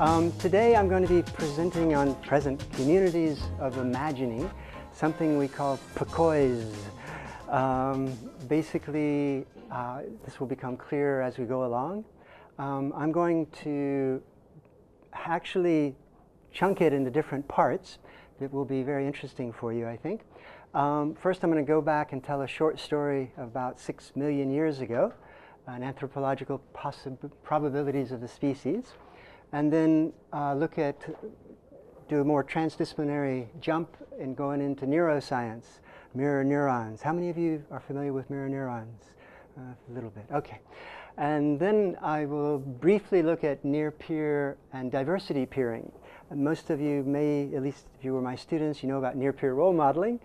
Um, today I'm going to be presenting on present communities of imagining, something we call PCOIz. Um, basically, uh, this will become clearer as we go along. Um, I'm going to actually chunk it into different parts that will be very interesting for you, I think. Um, first, I'm going to go back and tell a short story about six million years ago, an anthropological probabilities of the species and then uh, look at, do a more transdisciplinary jump in going into neuroscience, mirror neurons. How many of you are familiar with mirror neurons? Uh, a little bit, okay. And then I will briefly look at near peer and diversity peering. Most of you may, at least if you were my students, you know about near peer role modeling.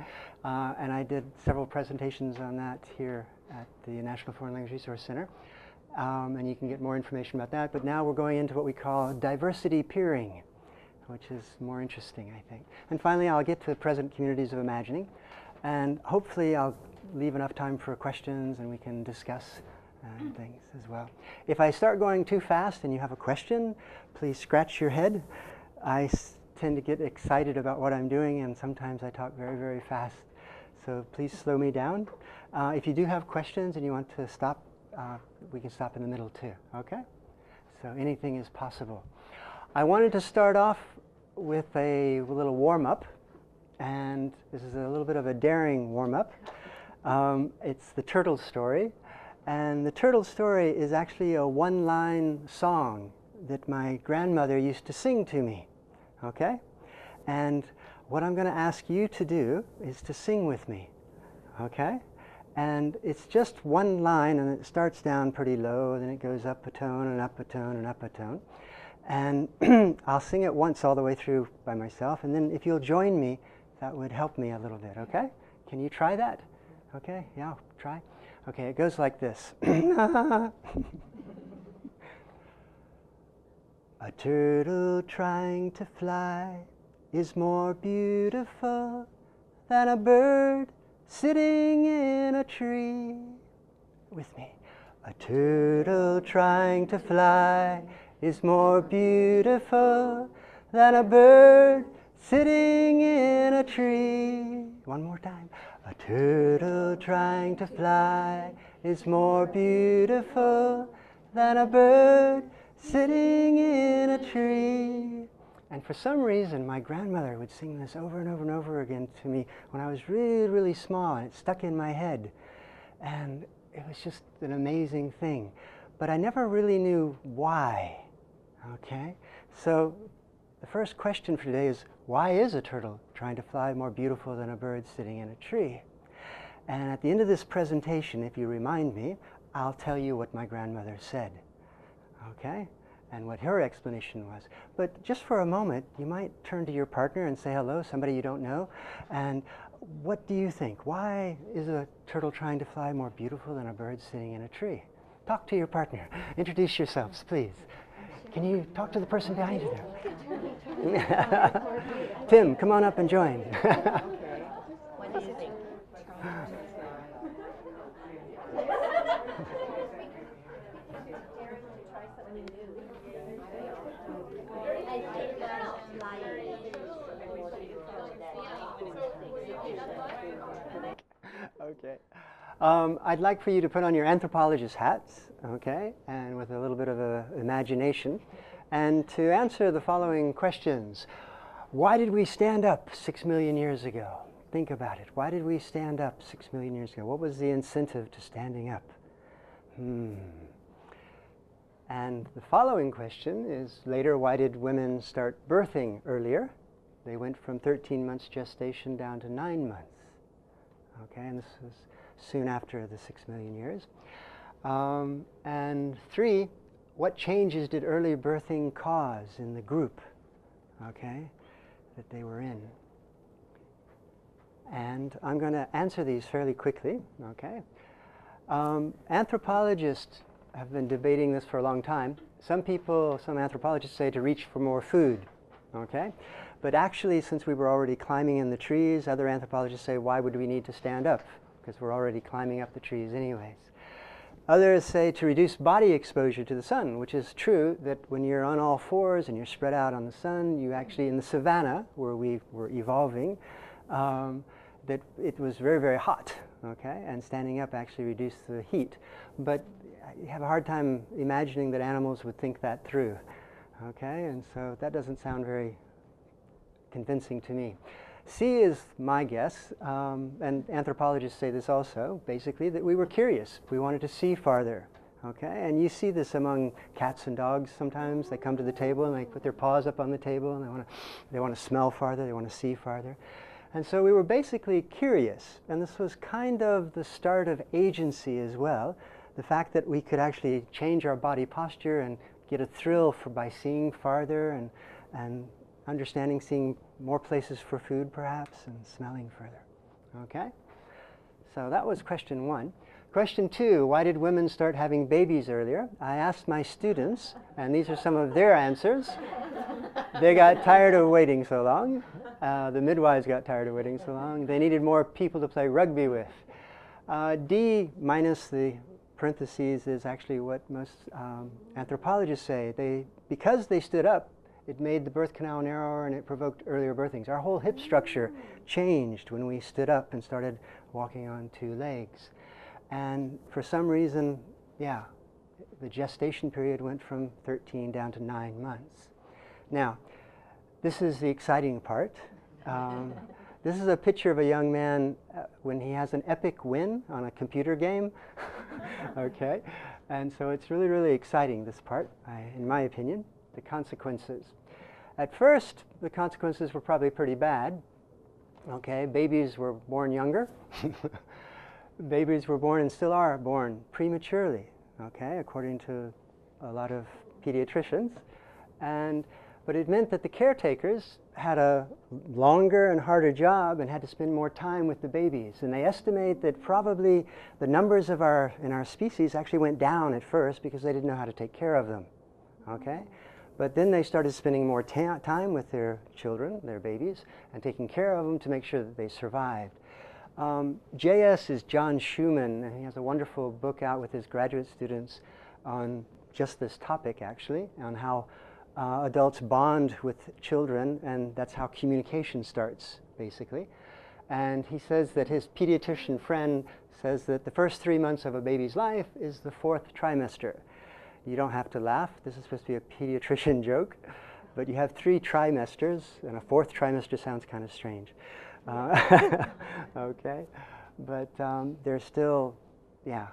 Uh, and I did several presentations on that here at the National Foreign Language Resource Center. Um, and you can get more information about that. But now we're going into what we call diversity peering, which is more interesting, I think. And finally, I'll get to the present communities of imagining. And hopefully, I'll leave enough time for questions and we can discuss uh, things as well. If I start going too fast and you have a question, please scratch your head. I tend to get excited about what I'm doing, and sometimes I talk very, very fast. So please slow me down. Uh, if you do have questions and you want to stop uh, we can stop in the middle too, okay? So anything is possible. I wanted to start off with a little warm-up, and this is a little bit of a daring warm-up. Um, it's the turtle story, and the turtle story is actually a one-line song that my grandmother used to sing to me, okay? And what I'm going to ask you to do is to sing with me, okay? And it's just one line, and it starts down pretty low, and then it goes up a tone, and up a tone, and up a tone. And I'll sing it once all the way through by myself, and then if you'll join me, that would help me a little bit, okay? Can you try that? Okay, yeah, try. Okay, it goes like this. a turtle trying to fly is more beautiful than a bird sitting in a tree with me. A turtle trying to fly is more beautiful than a bird sitting in a tree. One more time. A turtle trying to fly is more beautiful than a bird sitting in a tree. And for some reason, my grandmother would sing this over and over and over again to me when I was really, really small, and it stuck in my head. And it was just an amazing thing. But I never really knew why. Okay? So the first question for today is why is a turtle trying to fly more beautiful than a bird sitting in a tree? And at the end of this presentation, if you remind me, I'll tell you what my grandmother said. Okay? And what her explanation was. But just for a moment, you might turn to your partner and say hello, somebody you don't know, and what do you think? Why is a turtle trying to fly more beautiful than a bird sitting in a tree? Talk to your partner. Introduce yourselves, please. Can you talk to the person behind you there? Tim, come on up and join. okay. Um, I'd like for you to put on your anthropologist hats, okay, and with a little bit of a imagination, and to answer the following questions. Why did we stand up six million years ago? Think about it. Why did we stand up six million years ago? What was the incentive to standing up? Hmm. And the following question is later, why did women start birthing earlier? They went from 13 months gestation down to nine months. Okay, and this was soon after the six million years. Um, and three, what changes did early birthing cause in the group, okay, that they were in? And I'm going to answer these fairly quickly, okay? Um, anthropologists have been debating this for a long time. Some people, some anthropologists say to reach for more food, okay? But actually, since we were already climbing in the trees, other anthropologists say, why would we need to stand up? Because we're already climbing up the trees anyways. Others say to reduce body exposure to the sun, which is true that when you're on all fours and you're spread out on the sun, you actually, in the savannah where we were evolving, um, that it was very, very hot, okay? And standing up actually reduced the heat. But you have a hard time imagining that animals would think that through, okay? And so that doesn't sound very convincing to me. C is my guess, um, and anthropologists say this also, basically, that we were curious. We wanted to see farther. Okay, and you see this among cats and dogs sometimes. They come to the table and they put their paws up on the table and they want to, they want to smell farther, they want to see farther. And so we were basically curious, and this was kind of the start of agency as well. The fact that we could actually change our body posture and get a thrill for by seeing farther and, and understanding, seeing more places for food perhaps, and smelling further. Okay? So that was question one. Question two, why did women start having babies earlier? I asked my students, and these are some of their answers. They got tired of waiting so long. Uh, the midwives got tired of waiting so long. They needed more people to play rugby with. Uh, D minus the parentheses is actually what most um, anthropologists say. They, because they stood up, it made the birth canal narrower and it provoked earlier birthings. Our whole hip structure changed when we stood up and started walking on two legs. And for some reason, yeah, the gestation period went from 13 down to nine months. Now, this is the exciting part. Um, this is a picture of a young man uh, when he has an epic win on a computer game. okay? And so it's really, really exciting, this part, I, in my opinion, the consequences. At first, the consequences were probably pretty bad. Okay, babies were born younger. babies were born and still are born prematurely, okay, according to a lot of pediatricians. And, but it meant that the caretakers had a longer and harder job and had to spend more time with the babies. And they estimate that probably the numbers of our, in our species actually went down at first because they didn't know how to take care of them, okay? But then they started spending more time with their children, their babies, and taking care of them to make sure that they survived. Um, JS is John Schumann, and he has a wonderful book out with his graduate students on just this topic, actually, on how uh, adults bond with children, and that's how communication starts, basically. And he says that his pediatrician friend says that the first three months of a baby's life is the fourth trimester. You don't have to laugh. This is supposed to be a pediatrician joke. But you have three trimesters, and a fourth trimester sounds kind of strange. Uh, okay? But um, they're still, yeah,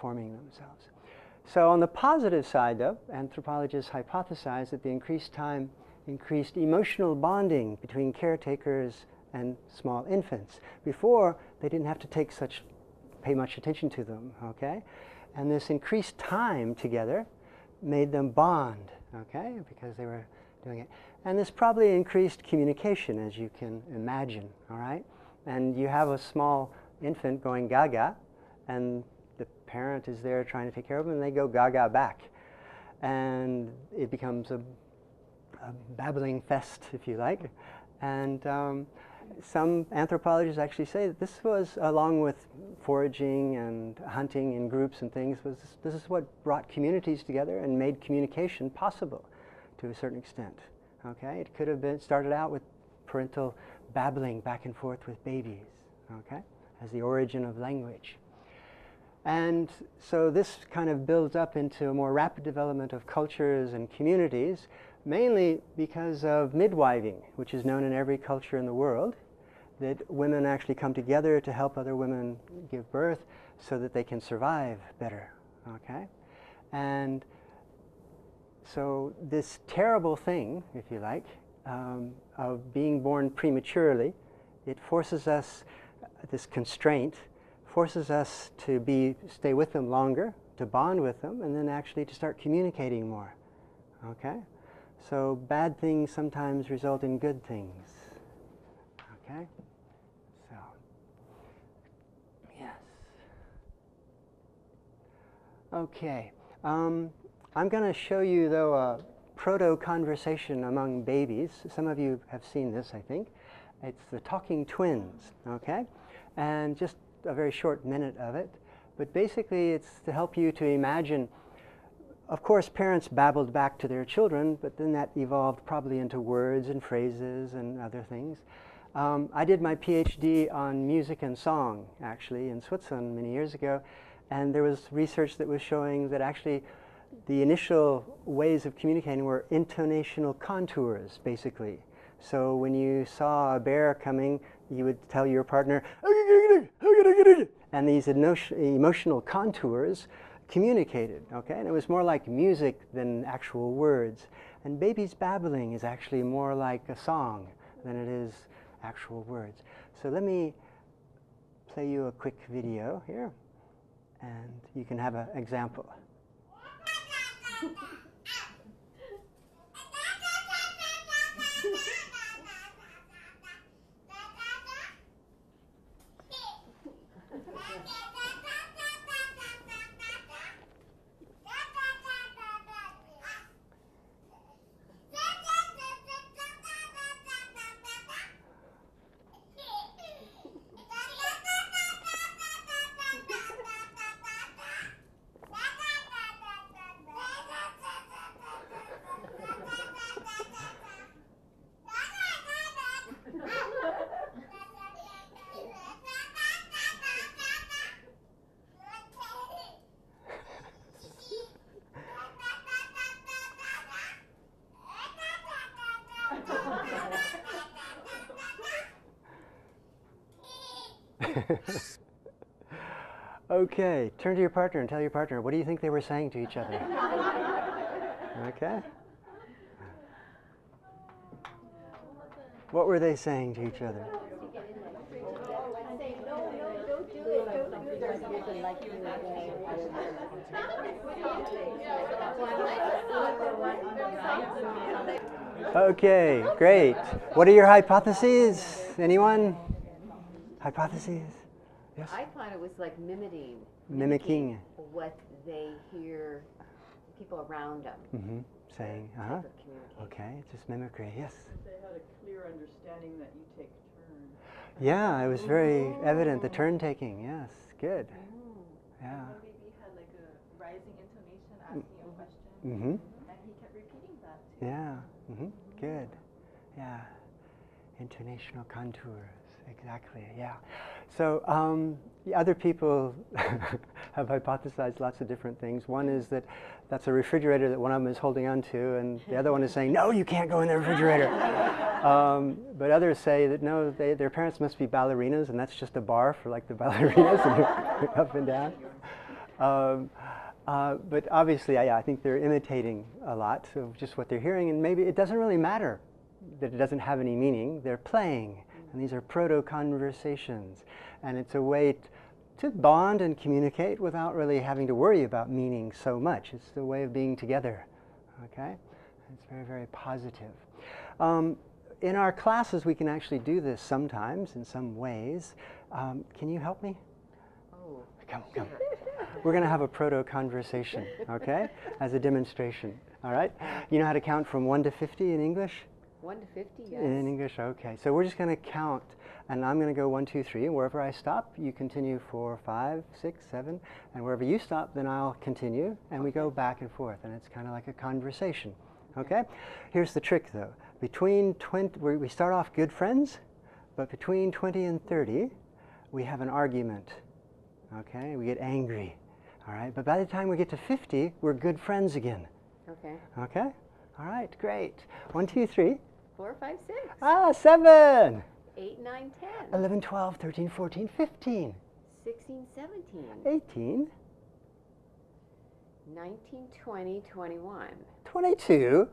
forming themselves. So on the positive side, though, anthropologists hypothesize that the increased time increased emotional bonding between caretakers and small infants. Before, they didn't have to take such, pay much attention to them, okay? And this increased time together made them bond, okay, because they were doing it. And this probably increased communication, as you can imagine, all right? And you have a small infant going gaga, and the parent is there trying to take care of them, and they go gaga back. And it becomes a, a babbling fest, if you like. And um, some anthropologists actually say that this was, along with foraging and hunting in groups and things, was this is what brought communities together and made communication possible to a certain extent. Okay, it could have been started out with parental babbling back and forth with babies. Okay, as the origin of language. And so this kind of builds up into a more rapid development of cultures and communities mainly because of midwiving, which is known in every culture in the world, that women actually come together to help other women give birth so that they can survive better, okay? And so this terrible thing, if you like, um, of being born prematurely, it forces us, this constraint, forces us to be, stay with them longer, to bond with them, and then actually to start communicating more, okay? So bad things sometimes result in good things. Okay? So, yes. Okay. Um, I'm going to show you, though, a proto-conversation among babies. Some of you have seen this, I think. It's the talking twins, okay? And just a very short minute of it. but basically it's to help you to imagine. Of course, parents babbled back to their children, but then that evolved probably into words and phrases and other things. Um, I did my PhD on music and song, actually, in Switzerland many years ago, and there was research that was showing that actually the initial ways of communicating were intonational contours, basically. So when you saw a bear coming, you would tell your partner, and these emotional contours communicated, okay? And it was more like music than actual words. And baby's babbling is actually more like a song than it is actual words. So let me play you a quick video here, and you can have an example. okay, turn to your partner and tell your partner, what do you think they were saying to each other? okay? What were they saying to each other? Okay, great. What are your hypotheses? Anyone? Hypotheses? Yes? I thought it was like mimicking. Mimicking. What they hear people around them. Mm-hmm. Saying, uh huh. Okay, just mimicry, yes. They had a clear understanding that you take turns. Yeah, it was very evident, the turn taking, yes. Good. Yeah. Maybe had like a rising intonation asking a question. Mm-hmm. And he kept repeating that. Too. Yeah. Mm-hmm. Good. Yeah. Intonational contours. Exactly. Yeah. So um, the other people have hypothesized lots of different things. One is that that's a refrigerator that one of them is holding on to, and the other one is saying, "No, you can't go in the refrigerator." um, but others say that no, they, their parents must be ballerinas, and that's just a bar for like the ballerinas up and down. Um, uh, but obviously, yeah, I think they're imitating a lot of just what they're hearing, and maybe it doesn't really matter that it doesn't have any meaning. They're playing, and these are proto conversations, and it's a way t- to bond and communicate without really having to worry about meaning so much. It's the way of being together. Okay, it's very, very positive. Um, in our classes, we can actually do this sometimes in some ways. Um, can you help me? Oh. Come, come. We're going to have a proto conversation, okay, as a demonstration. All right? You know how to count from 1 to 50 in English? 1 to 50, yes. In English, okay. So we're just going to count, and I'm going to go 1, 2, 3, and wherever I stop, you continue 4, 5, 6, 7, and wherever you stop, then I'll continue, and we go back and forth, and it's kind of like a conversation, okay? Here's the trick, though. Between 20, we start off good friends, but between 20 and 30, we have an argument, okay? We get angry, all right? But by the time we get to 50, we're good friends again, Okay. okay? All right, great. One, two, three. 4, 5, 6, Ah, seven. 8, 9, 10, 11, 12, 13, 14, 15, 16, 17, 18, 19, 20, 21, 22,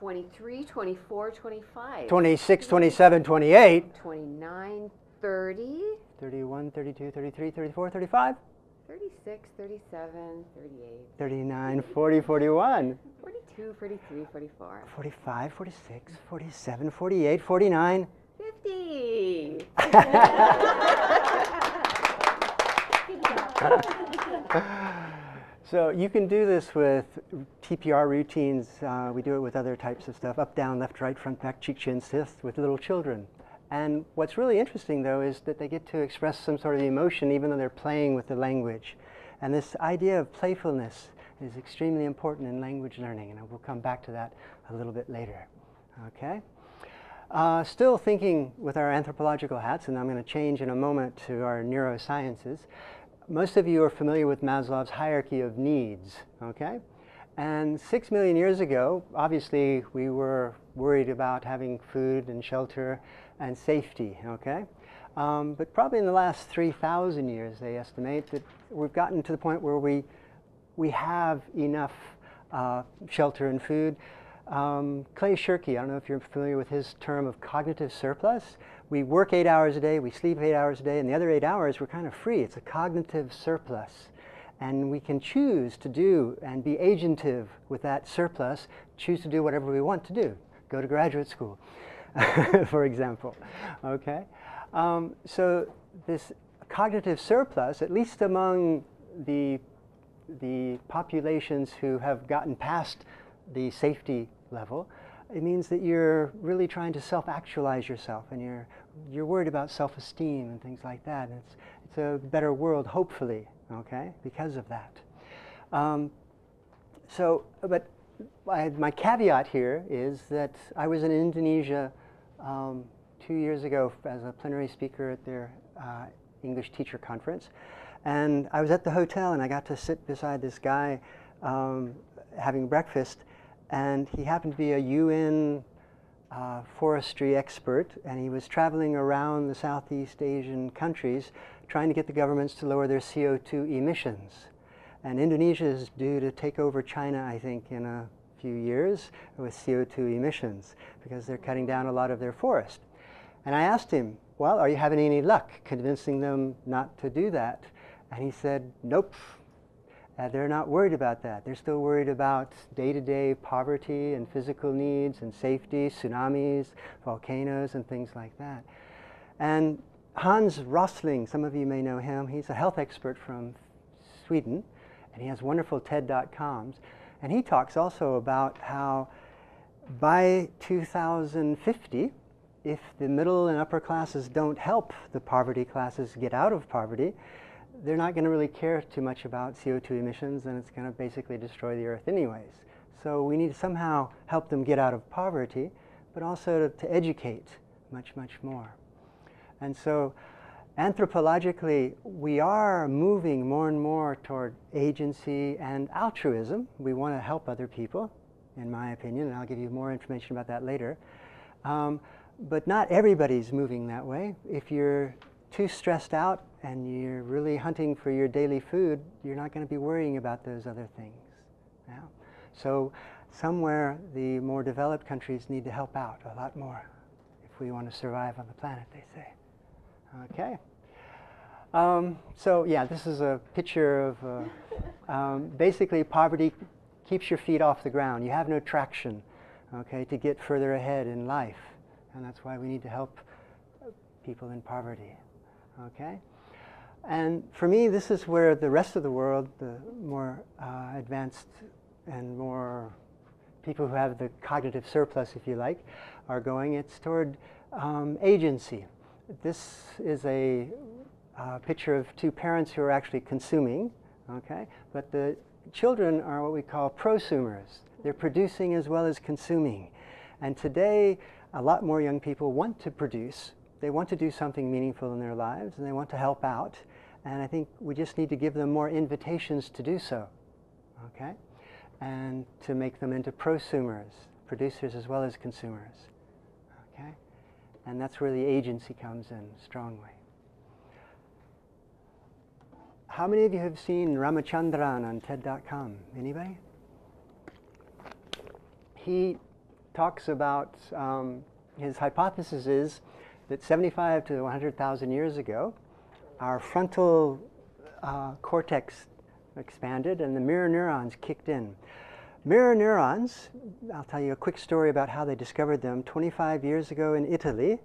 23, 24, 25, 26, 27, 28, 29, 30, 31, 32, 33, 34, 35, 36, 37, 38, 39, 40, 41, 42, 43, 44, 45, 46, 47, 48, 49. 50. So you can do this with TPR routines. Uh, we do it with other types of stuff, up, down, left, right, front, back, cheek, chin, fist, with little children. And what's really interesting, though, is that they get to express some sort of emotion even though they're playing with the language. And this idea of playfulness is extremely important in language learning, and we'll come back to that a little bit later. Okay? Uh, still thinking with our anthropological hats, and I'm going to change in a moment to our neurosciences. Most of you are familiar with Maslow's hierarchy of needs, okay? And six million years ago, obviously, we were worried about having food and shelter and safety, okay? Um, but probably in the last 3,000 years, they estimate that we've gotten to the point where we, we have enough uh, shelter and food. Um, Clay Shirky, I don't know if you're familiar with his term of cognitive surplus. We work eight hours a day, we sleep eight hours a day, and the other eight hours we're kind of free. It's a cognitive surplus. And we can choose to do and be agentive with that surplus, choose to do whatever we want to do. Go to graduate school, for example. Okay? Um, so this cognitive surplus, at least among the, the populations who have gotten past the safety level, it means that you're really trying to self-actualize yourself and you're, you're worried about self-esteem and things like that. And it's, it's a better world, hopefully, okay, because of that. Um, so, but I, my caveat here is that I was in Indonesia um, two years ago as a plenary speaker at their uh, English teacher conference. And I was at the hotel and I got to sit beside this guy um, having breakfast and he happened to be a UN uh, forestry expert, and he was traveling around the Southeast Asian countries trying to get the governments to lower their CO2 emissions. And Indonesia is due to take over China, I think, in a few years with CO2 emissions because they're cutting down a lot of their forest. And I asked him, well, are you having any luck convincing them not to do that? And he said, nope, uh, they're not worried about that. They're still worried about day-to-day poverty and physical needs and safety, tsunamis, volcanoes, and things like that. And Hans Rosling, some of you may know him, he's a health expert from Sweden, and he has wonderful TED.coms. And he talks also about how by 2050, if the middle and upper classes don't help the poverty classes get out of poverty, they're not going to really care too much about CO2 emissions and it's going to basically destroy the earth anyways. So we need to somehow help them get out of poverty, but also to, to educate much, much more. And so anthropologically, we are moving more and more toward agency and altruism. We want to help other people, in my opinion, and I'll give you more information about that later. Um, but not everybody's moving that way. If you're too stressed out and you're really hunting for your daily food, you're not going to be worrying about those other things. Yeah? So somewhere the more developed countries need to help out a lot more if we want to survive on the planet, they say. Okay. Um, so yeah, this is a picture of uh, um, basically poverty keeps your feet off the ground. You have no traction, okay, to get further ahead in life, and that's why we need to help people in poverty. Okay? And for me, this is where the rest of the world, the more uh, advanced and more people who have the cognitive surplus, if you like, are going. It's toward um, agency. This is a uh, picture of two parents who are actually consuming, okay? But the children are what we call prosumers. They're producing as well as consuming. And today, a lot more young people want to produce they want to do something meaningful in their lives and they want to help out. And I think we just need to give them more invitations to do so, okay? And to make them into prosumers, producers as well as consumers, okay? And that's where the agency comes in strongly. How many of you have seen Ramachandran on TED.com? Anybody? He talks about, um, his hypothesis is that 75 to 100,000 years ago, our frontal uh, cortex expanded and the mirror neurons kicked in. Mirror neurons, I'll tell you a quick story about how they discovered them. 25 years ago in Italy,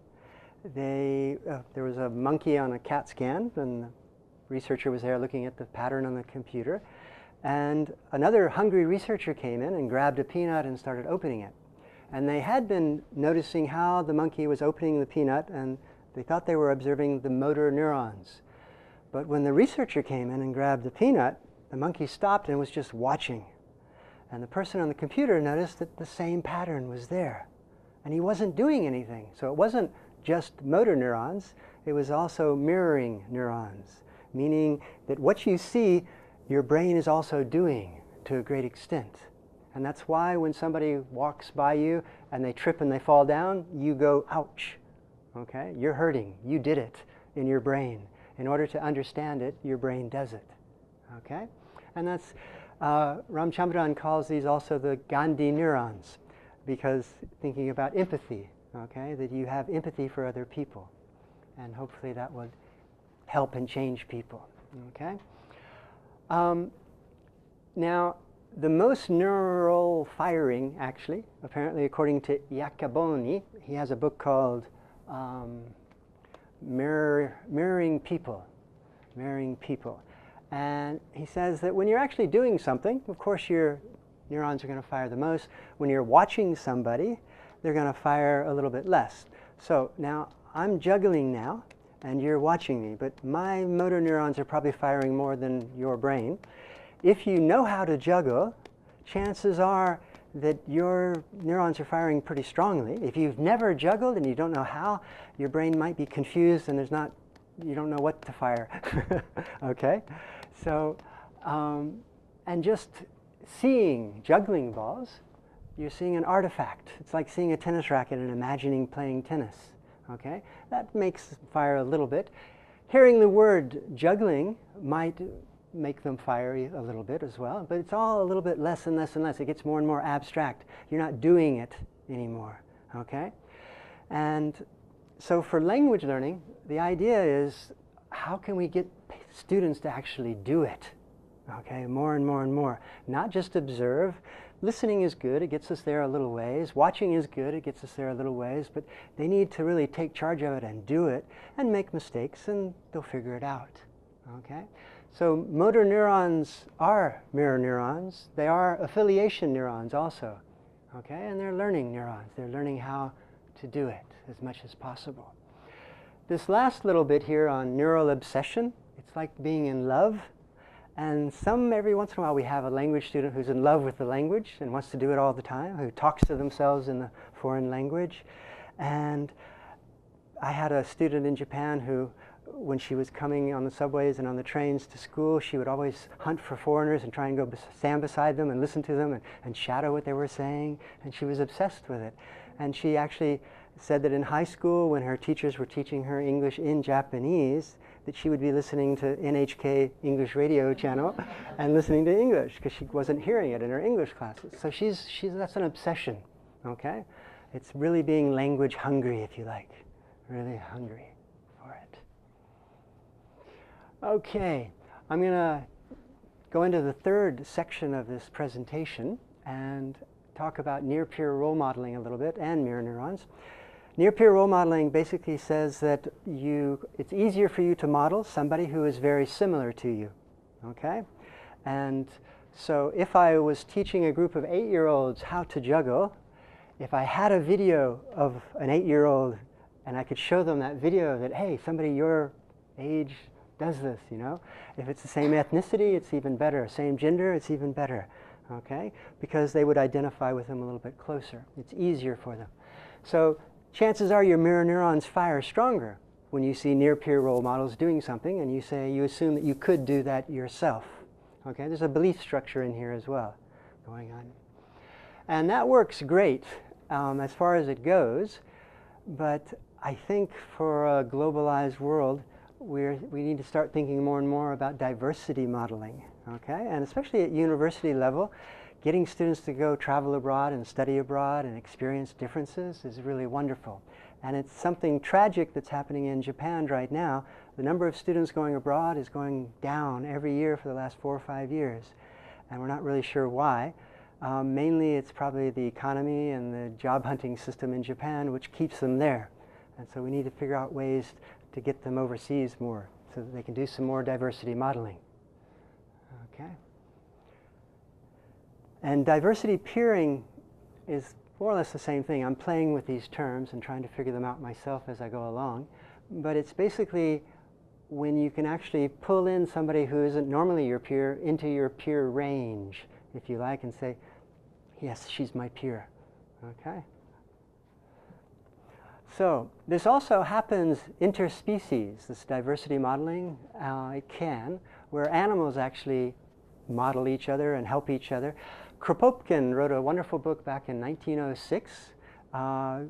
they, uh, there was a monkey on a CAT scan, and researcher was there looking at the pattern on the computer. And another hungry researcher came in and grabbed a peanut and started opening it. And they had been noticing how the monkey was opening the peanut, and they thought they were observing the motor neurons. But when the researcher came in and grabbed the peanut, the monkey stopped and was just watching. And the person on the computer noticed that the same pattern was there. And he wasn't doing anything. So it wasn't just motor neurons, it was also mirroring neurons, meaning that what you see, your brain is also doing to a great extent. And that's why when somebody walks by you and they trip and they fall down, you go, ouch. Okay? You're hurting. You did it in your brain. In order to understand it, your brain does it. Okay? And that's, uh, Ramachandran calls these also the Gandhi neurons because thinking about empathy, okay, that you have empathy for other people. And hopefully that would help and change people. Okay? Um, now, the most neural firing, actually, apparently according to Iacoboni, he has a book called um, Mirror, Mirroring People. Mirroring People. And he says that when you're actually doing something, of course your neurons are going to fire the most. When you're watching somebody, they're going to fire a little bit less. So now I'm juggling now, and you're watching me, but my motor neurons are probably firing more than your brain if you know how to juggle, chances are that your neurons are firing pretty strongly. If you've never juggled and you don't know how, your brain might be confused and there's not, you don't know what to fire. okay? So, um, and just seeing juggling balls, you're seeing an artifact. It's like seeing a tennis racket and imagining playing tennis. Okay? That makes fire a little bit. Hearing the word juggling might make them fiery a little bit as well, but it's all a little bit less and less and less. It gets more and more abstract. You're not doing it anymore, okay? And so for language learning, the idea is how can we get students to actually do it? Okay, more and more and more. Not just observe. Listening is good, it gets us there a little ways. Watching is good, it gets us there a little ways. But they need to really take charge of it and do it and make mistakes and they'll figure it out. Okay? So motor neurons are mirror neurons. They are affiliation neurons also. Okay, and they're learning neurons. They're learning how to do it as much as possible. This last little bit here on neural obsession, it's like being in love. And some, every once in a while, we have a language student who's in love with the language and wants to do it all the time, who talks to themselves in the foreign language. And I had a student in Japan who when she was coming on the subways and on the trains to school, she would always hunt for foreigners and try and go stand beside them and listen to them and, and shadow what they were saying. And she was obsessed with it. And she actually said that in high school, when her teachers were teaching her English in Japanese, that she would be listening to NHK English radio channel and listening to English because she wasn't hearing it in her English classes. So she's, she's, that's an obsession, okay? It's really being language hungry, if you like, really hungry. For it. Okay, I'm going to go into the third section of this presentation and talk about near-peer role modeling a little bit and mirror neurons. Near-peer role modeling basically says that you, it's easier for you to model somebody who is very similar to you, okay? And so if I was teaching a group of eight-year-olds how to juggle, if I had a video of an eight-year-old and I could show them that video that, hey, somebody your age does this, you know. If it's the same ethnicity, it's even better. Same gender, it's even better, okay? Because they would identify with them a little bit closer. It's easier for them. So chances are your mirror neurons fire stronger when you see near-peer role models doing something and you say, you assume that you could do that yourself. Okay, there's a belief structure in here as well going on. And that works great um, as far as it goes, but I think for a globalized world, we're, we need to start thinking more and more about diversity modeling, okay? And especially at university level, getting students to go travel abroad and study abroad and experience differences is really wonderful. And it's something tragic that's happening in Japan right now. The number of students going abroad is going down every year for the last four or five years. And we're not really sure why. Um, mainly it's probably the economy and the job hunting system in Japan which keeps them there. And so we need to figure out ways to get them overseas more so that they can do some more diversity modeling. Okay. And diversity peering is more or less the same thing. I'm playing with these terms and trying to figure them out myself as I go along. But it's basically when you can actually pull in somebody who isn't normally your peer into your peer range, if you like, and say, yes, she's my peer. Okay? So this also happens interspecies, this diversity modeling. Uh, it can, where animals actually model each other and help each other. Kropotkin wrote a wonderful book back in 1906, uh,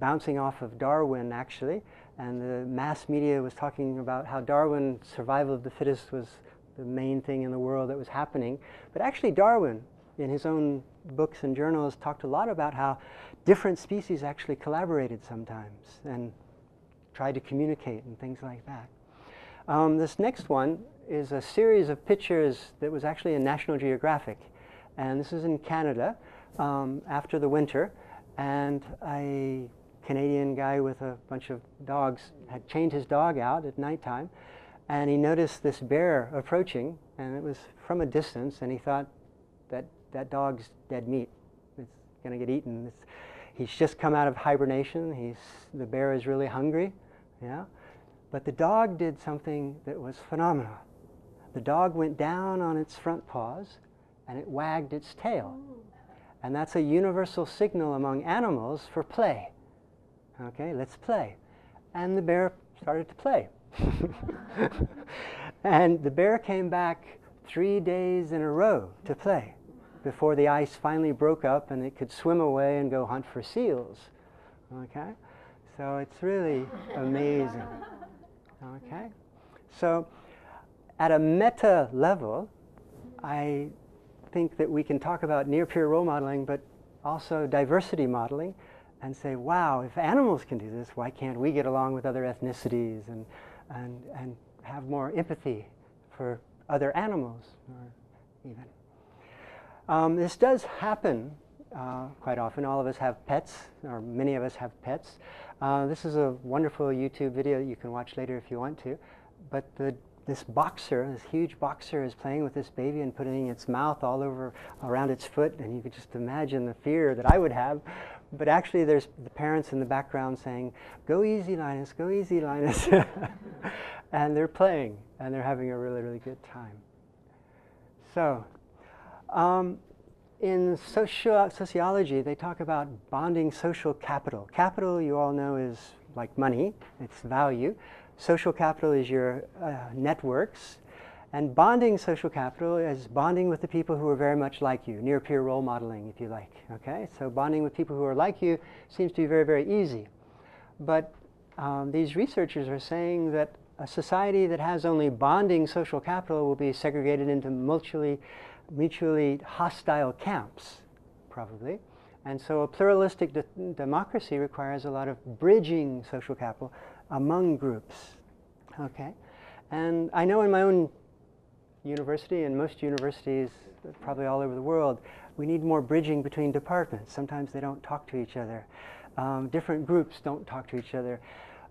bouncing off of Darwin actually, and the mass media was talking about how Darwin, survival of the fittest was the main thing in the world that was happening. But actually Darwin, in his own books and journals, talked a lot about how different species actually collaborated sometimes and tried to communicate and things like that. Um, this next one is a series of pictures that was actually in National Geographic. And this is in Canada um, after the winter. And a Canadian guy with a bunch of dogs had chained his dog out at nighttime. And he noticed this bear approaching. And it was from a distance. And he thought that that dog's dead meat. It's going to get eaten. It's, he's just come out of hibernation. He's, the bear is really hungry. Yeah? But the dog did something that was phenomenal. The dog went down on its front paws and it wagged its tail. And that's a universal signal among animals for play. Okay, let's play. And the bear started to play. and the bear came back three days in a row to play before the ice finally broke up and it could swim away and go hunt for seals. Okay? So it's really amazing. Okay? So at a meta level, I think that we can talk about near peer role modeling, but also diversity modeling and say, wow, if animals can do this, why can't we get along with other ethnicities and, and, and have more empathy for other animals or even. Um, this does happen uh, quite often. All of us have pets, or many of us have pets. Uh, this is a wonderful YouTube video you can watch later if you want to. But the, this boxer, this huge boxer, is playing with this baby and putting its mouth all over around its foot, and you could just imagine the fear that I would have. But actually, there's the parents in the background saying, "Go easy, Linus. Go easy, Linus," and they're playing, and they're having a really, really good time. So. Um, in socio sociology, they talk about bonding social capital. Capital, you all know, is like money, it's value. Social capital is your uh, networks. And bonding social capital is bonding with the people who are very much like you, near peer role modeling, if you like. Okay? So bonding with people who are like you seems to be very, very easy. But um, these researchers are saying that a society that has only bonding social capital will be segregated into mutually mutually hostile camps, probably. And so a pluralistic de democracy requires a lot of bridging social capital among groups. Okay? And I know in my own university and most universities, probably all over the world, we need more bridging between departments. Sometimes they don't talk to each other. Um, different groups don't talk to each other.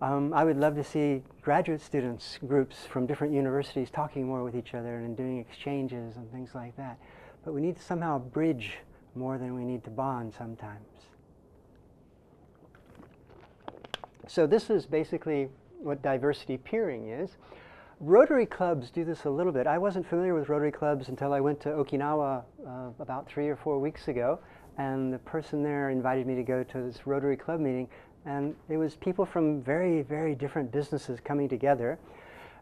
Um, I would love to see graduate students groups from different universities talking more with each other and doing exchanges and things like that. But we need to somehow bridge more than we need to bond sometimes. So this is basically what diversity peering is. Rotary clubs do this a little bit. I wasn't familiar with Rotary clubs until I went to Okinawa uh, about three or four weeks ago, and the person there invited me to go to this Rotary club meeting, and it was people from very, very different businesses coming together,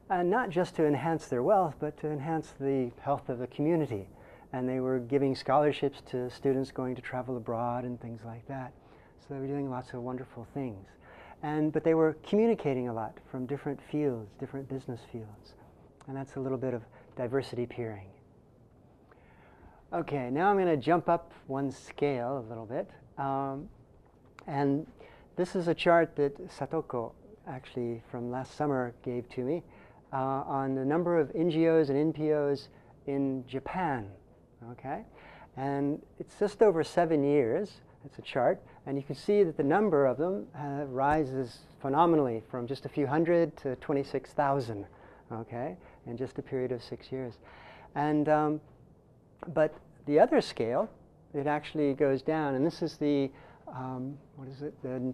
and not just to enhance their wealth, but to enhance the health of the community. And they were giving scholarships to students going to travel abroad and things like that. So they were doing lots of wonderful things. And, but they were communicating a lot from different fields, different business fields. And that's a little bit of diversity peering. Okay, now I'm going to jump up one scale a little bit. Um, and this is a chart that Satoko actually from last summer gave to me uh, on the number of NGOs and NPOs in Japan. Okay, and it's just over seven years. It's a chart, and you can see that the number of them uh, rises phenomenally from just a few hundred to 26,000. Okay, in just a period of six years, and um, but the other scale, it actually goes down, and this is the um, what is it? The,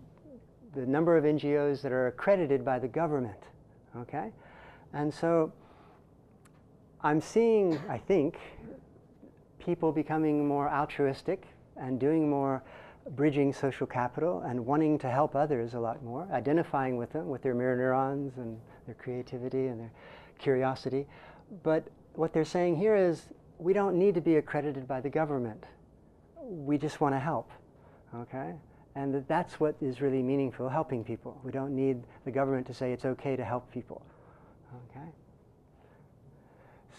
the number of NGOs that are accredited by the government. Okay? And so I'm seeing, I think, people becoming more altruistic and doing more bridging social capital and wanting to help others a lot more, identifying with them, with their mirror neurons and their creativity and their curiosity. But what they're saying here is we don't need to be accredited by the government. We just want to help. Okay? And that that's what is really meaningful, helping people. We don't need the government to say it's okay to help people. Okay?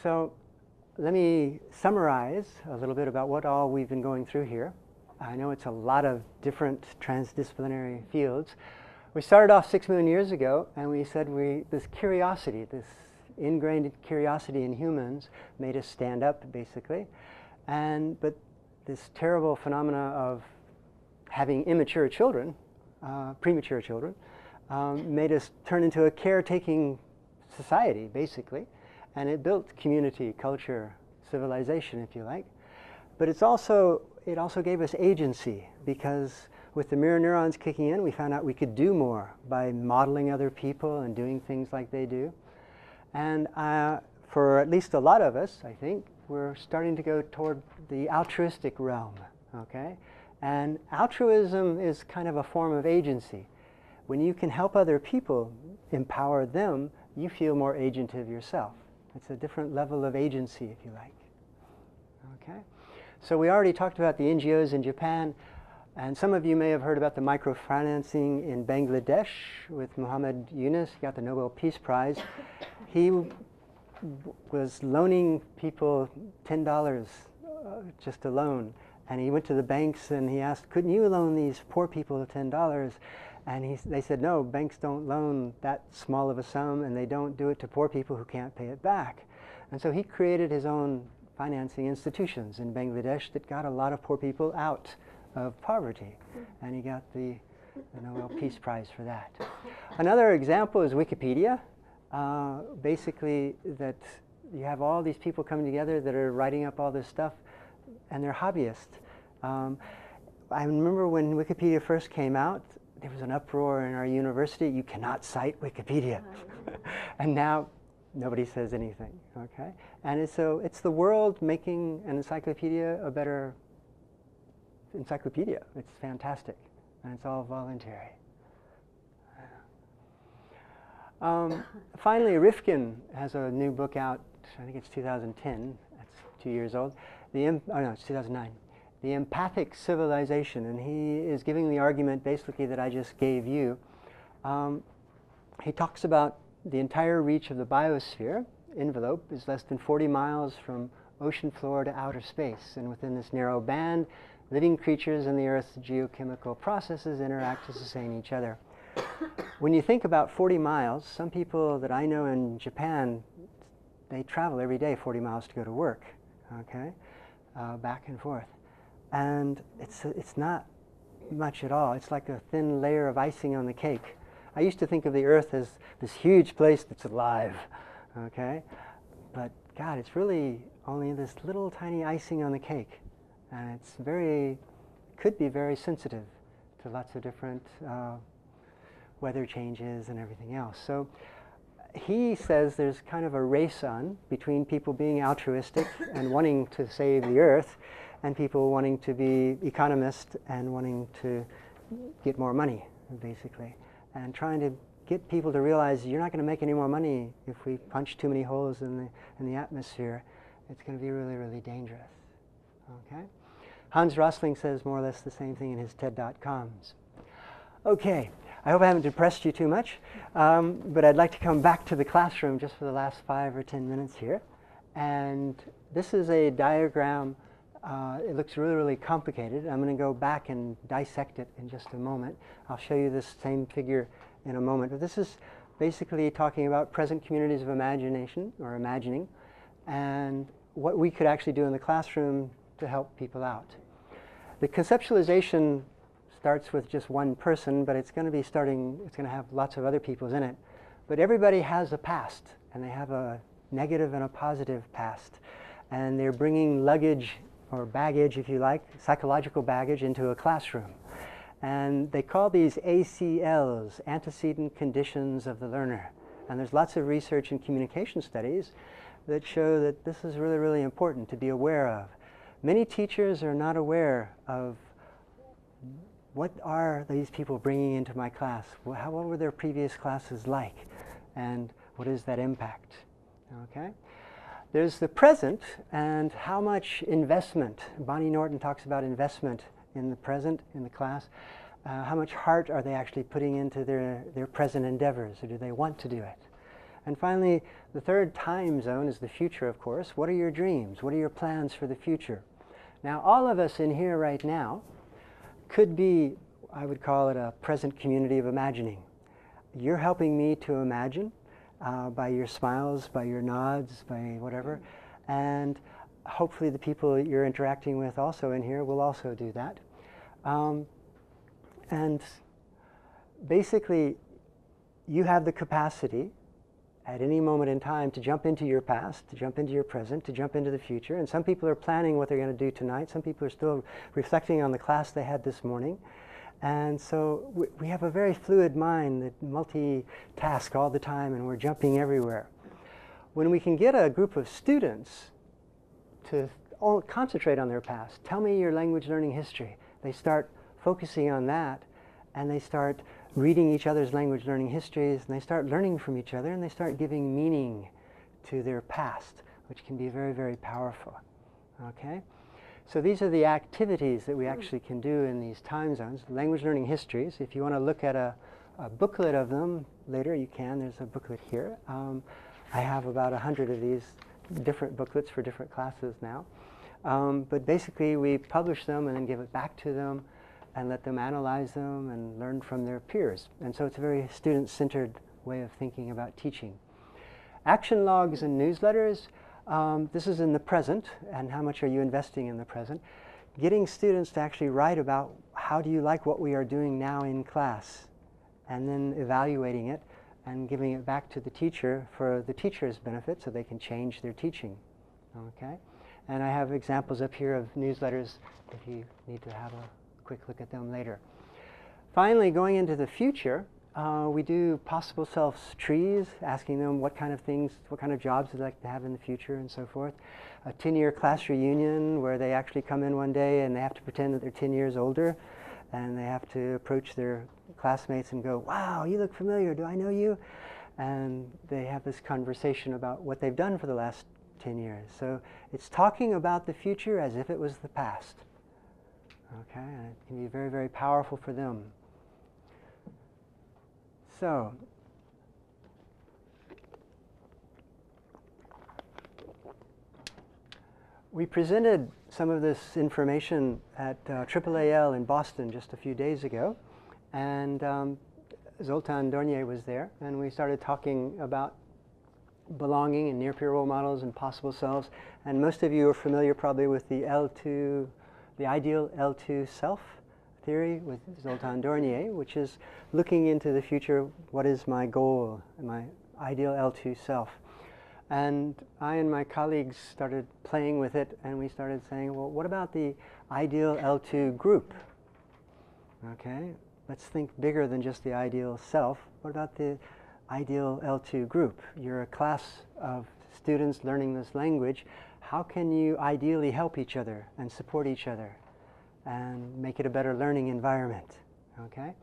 So let me summarize a little bit about what all we've been going through here. I know it's a lot of different transdisciplinary fields. We started off six million years ago, and we said we this curiosity, this ingrained curiosity in humans, made us stand up, basically. And but this terrible phenomena of having immature children, uh, premature children, um, made us turn into a caretaking society, basically. And it built community, culture, civilization, if you like. But it's also, it also gave us agency because with the mirror neurons kicking in, we found out we could do more by modeling other people and doing things like they do. And uh, for at least a lot of us, I think, we're starting to go toward the altruistic realm, okay? And altruism is kind of a form of agency. When you can help other people, empower them, you feel more agentive yourself. It's a different level of agency, if you like. Okay? So we already talked about the NGOs in Japan, and some of you may have heard about the microfinancing in Bangladesh with Muhammad Yunus. He got the Nobel Peace Prize. He was loaning people $10 uh, just a loan. And he went to the banks and he asked, couldn't you loan these poor people $10? And he, they said, no, banks don't loan that small of a sum and they don't do it to poor people who can't pay it back. And so he created his own financing institutions in Bangladesh that got a lot of poor people out of poverty. And he got the, the Nobel Peace Prize for that. Another example is Wikipedia. Uh, basically, that you have all these people coming together that are writing up all this stuff, and they're hobbyists. Um, I remember when Wikipedia first came out, there was an uproar in our university, you cannot cite Wikipedia. and now nobody says anything, okay? And so it's the world making an encyclopedia a better encyclopedia. It's fantastic, and it's all voluntary. Um, finally, Rifkin has a new book out, I think it's 2010, that's two years old. The, oh no, it's 2009 the empathic civilization, and he is giving the argument basically that I just gave you. Um, he talks about the entire reach of the biosphere envelope is less than 40 miles from ocean floor to outer space, and within this narrow band, living creatures and the Earth's geochemical processes interact to sustain each other. when you think about 40 miles, some people that I know in Japan, they travel every day 40 miles to go to work, okay, uh, back and forth and it's, it's not much at all. It's like a thin layer of icing on the cake. I used to think of the earth as this huge place that's alive, okay? But God, it's really only this little tiny icing on the cake. And it's very, could be very sensitive to lots of different uh, weather changes and everything else. So he says there's kind of a race on between people being altruistic and wanting to save the earth and people wanting to be economists and wanting to get more money, basically, and trying to get people to realize you're not going to make any more money if we punch too many holes in the, in the atmosphere. It's going to be really, really dangerous. Okay? Hans Rosling says more or less the same thing in his TED.coms. Okay, I hope I haven't depressed you too much, um, but I'd like to come back to the classroom just for the last five or ten minutes here. And this is a diagram uh, it looks really, really complicated. I'm going to go back and dissect it in just a moment. I'll show you this same figure in a moment. But this is basically talking about present communities of imagination or imagining and what we could actually do in the classroom to help people out. The conceptualization starts with just one person, but it's going to be starting, it's going to have lots of other people's in it. But everybody has a past, and they have a negative and a positive past. And they're bringing luggage or baggage, if you like, psychological baggage into a classroom. And they call these ACLs, antecedent conditions of the learner. And there's lots of research and communication studies that show that this is really, really important to be aware of. Many teachers are not aware of what are these people bringing into my class? How, what were their previous classes like? And what is that impact? Okay? There's the present and how much investment. Bonny Norton talks about investment in the present, in the class. Uh, how much heart are they actually putting into their, their present endeavors, or do they want to do it? And finally, the third time zone is the future, of course. What are your dreams? What are your plans for the future? Now, all of us in here right now could be, I would call it a present community of imagining. You're helping me to imagine uh, by your smiles, by your nods, by whatever. And hopefully the people that you're interacting with also in here will also do that. Um, and basically, you have the capacity at any moment in time to jump into your past, to jump into your present, to jump into the future. And some people are planning what they're going to do tonight. Some people are still reflecting on the class they had this morning. And so we, we have a very fluid mind that multitask all the time and we're jumping everywhere. When we can get a group of students to all concentrate on their past, tell me your language learning history. They start focusing on that and they start reading each other's language learning histories and they start learning from each other and they start giving meaning to their past, which can be very, very powerful. Okay? So these are the activities that we actually can do in these time zones. Language learning histories, if you want to look at a, a booklet of them later, you can. There's a booklet here. Um, I have about a hundred of these different booklets for different classes now. Um, but basically, we publish them and then give it back to them and let them analyze them and learn from their peers. And so it's a very student-centered way of thinking about teaching. Action logs and newsletters, um, this is in the present, and how much are you investing in the present. Getting students to actually write about how do you like what we are doing now in class, and then evaluating it and giving it back to the teacher for the teacher's benefit so they can change their teaching. Okay? And I have examples up here of newsletters if you need to have a quick look at them later. Finally, going into the future, uh, we do possible selves trees, asking them what kind of things, what kind of jobs they'd like to have in the future and so forth. A 10-year class reunion where they actually come in one day and they have to pretend that they're 10 years older and they have to approach their classmates and go, wow, you look familiar, do I know you? And they have this conversation about what they've done for the last 10 years. So it's talking about the future as if it was the past. Okay, and it can be very, very powerful for them. So, we presented some of this information at uh, AAAL in Boston just a few days ago, and um, Zoltan Dörnyei was there, and we started talking about belonging and near-peer role models and possible selves. And most of you are familiar probably with the L2 the ideal L2 self theory with Zoltan Dörnyei, which is looking into the future, what is my goal, my ideal L2 self. And I and my colleagues started playing with it and we started saying, well, what about the ideal L2 group? Okay, let's think bigger than just the ideal self. What about the ideal L2 group? You're a class of students learning this language how can you ideally help each other and support each other and make it a better learning environment? Okay.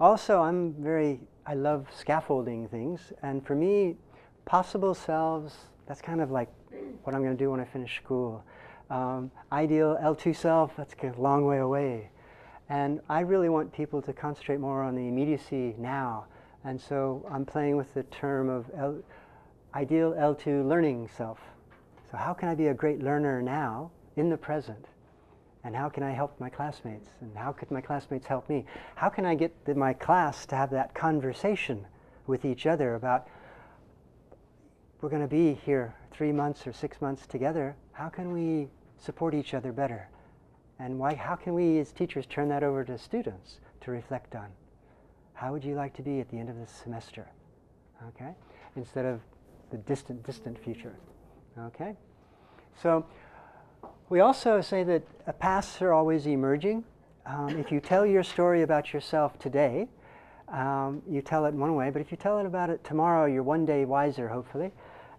Also, I'm very, I love scaffolding things, and for me, possible selves, that's kind of like what I'm going to do when I finish school. Um, ideal L2 self, that's a long way away. And I really want people to concentrate more on the immediacy now. And so I'm playing with the term of L ideal L2 learning self. So how can I be a great learner now, in the present? And how can I help my classmates? And how could my classmates help me? How can I get the, my class to have that conversation with each other about, we're going to be here three months or six months together. How can we support each other better? And why, how can we as teachers turn that over to students to reflect on? How would you like to be at the end of this semester? Okay? Instead of the distant, distant future. Okay? So we also say that pasts are always emerging. um, if you tell your story about yourself today, um, you tell it in one way, but if you tell it about it tomorrow, you're one day wiser, hopefully,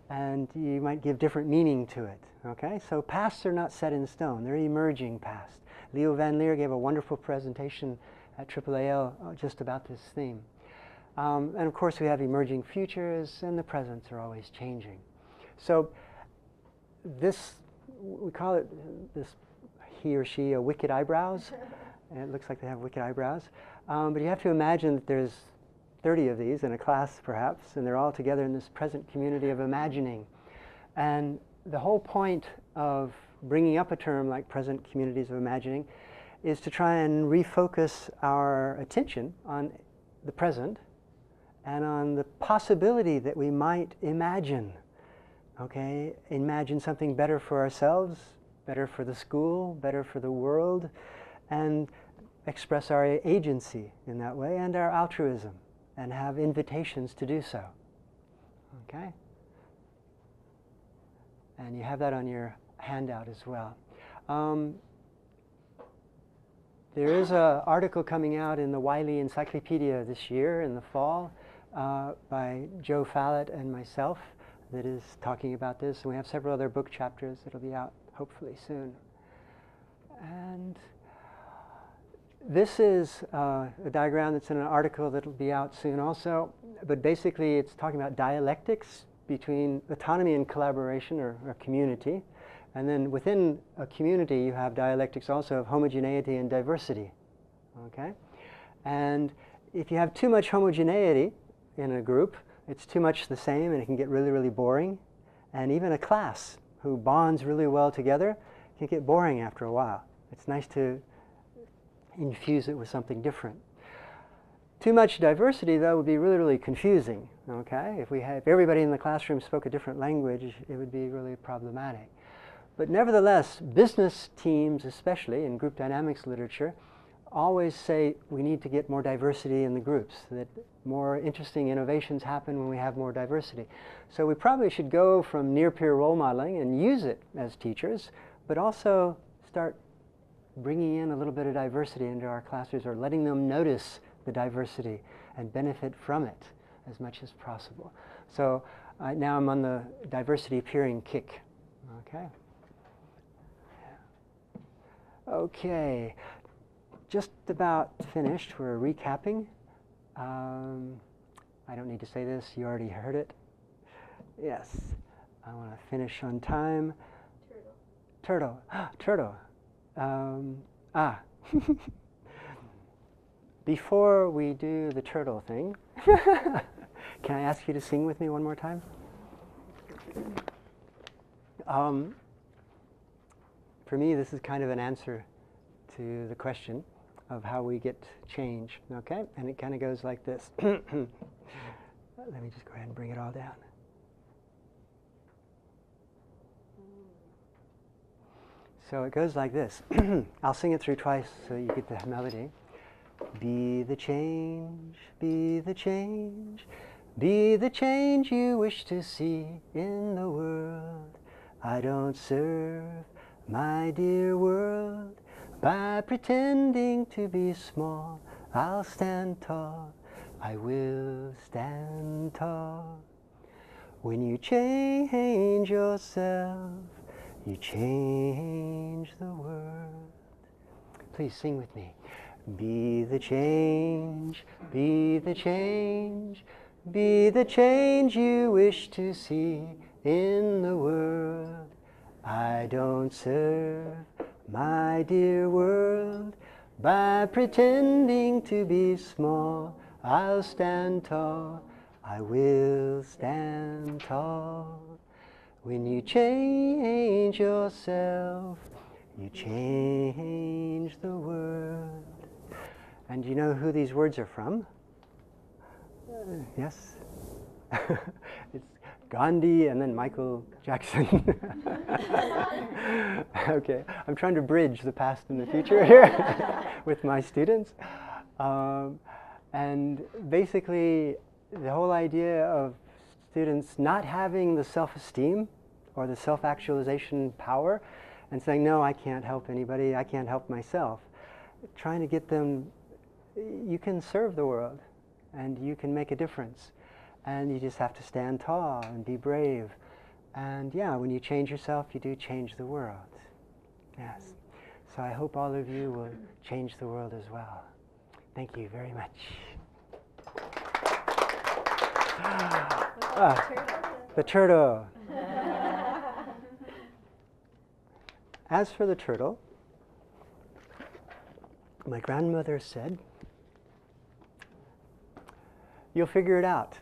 and you might give different meaning to it. Okay, so pasts are not set in stone; they're emerging past. Leo Van Lier gave a wonderful presentation at AAAL uh, just about this theme. Um, and of course, we have emerging futures, and the presents are always changing. So, this, we call it, this he or she, a wicked eyebrows. and it looks like they have wicked eyebrows. Um, but you have to imagine that there's 30 of these in a class, perhaps, and they're all together in this present community of imagining. And the whole point of bringing up a term like present communities of imagining is to try and refocus our attention on the present and on the possibility that we might imagine. Okay, imagine something better for ourselves, better for the school, better for the world, and express our agency in that way and our altruism and have invitations to do so. Okay? And you have that on your handout as well. Um, there is an article coming out in the Wiley Encyclopedia this year in the fall uh, by Joe Falout and myself that is talking about this. And we have several other book chapters that'll be out hopefully soon. And this is uh, a diagram that's in an article that'll be out soon also. But basically, it's talking about dialectics between autonomy and collaboration or, or community. And then within a community, you have dialectics also of homogeneity and diversity. Okay? And if you have too much homogeneity in a group, it's too much the same and it can get really, really boring. And even a class who bonds really well together can get boring after a while. It's nice to infuse it with something different. Too much diversity, though, would be really, really confusing. Okay? If, we had, if everybody in the classroom spoke a different language, it would be really problematic. But nevertheless, business teams, especially in group dynamics literature, always say we need to get more diversity in the groups, that more interesting innovations happen when we have more diversity. So we probably should go from near peer role modeling and use it as teachers, but also start bringing in a little bit of diversity into our classrooms or letting them notice the diversity and benefit from it as much as possible. So uh, now I'm on the diversity peering kick. Okay. Okay, just about finished. We're recapping. Um, I don't need to say this, you already heard it. Yes, I want to finish on time. Turtle. Turtle. Turtle. Um, ah. Before we do the turtle thing, can I ask you to sing with me one more time? Um, for me, this is kind of an answer to the question of how we get change, okay? And it kind of goes like this. Let me just go ahead and bring it all down. So it goes like this. I'll sing it through twice so you get the melody. Be the change, be the change, be the change you wish to see in the world. I don't serve my dear world, by pretending to be small, I'll stand tall, I will stand tall. When you change yourself, you change the world. Please sing with me. Be the change, be the change, be the change you wish to see in the world. I don't serve my dear world by pretending to be small. I'll stand tall, I will stand tall. When you change yourself, you change the world. And you know who these words are from? Uh, yes? it's Gandhi and then Michael Jackson. okay, I'm trying to bridge the past and the future here with my students. Um, and basically, the whole idea of students not having the self-esteem or the self-actualization power and saying, no, I can't help anybody, I can't help myself. trying to get them, you can serve the world and you can make a difference. And you just have to stand tall and be brave. And yeah, when you change yourself, you do change the world. Yes. So I hope all of you will change the world as well. Thank you very much. Ah, the turtle. As for the turtle, my grandmother said, You'll figure it out.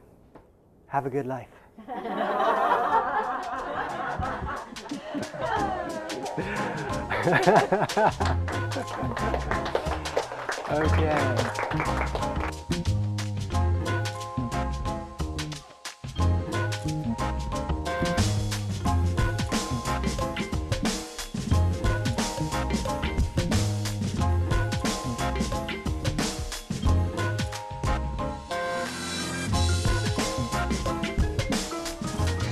Have a good life. okay.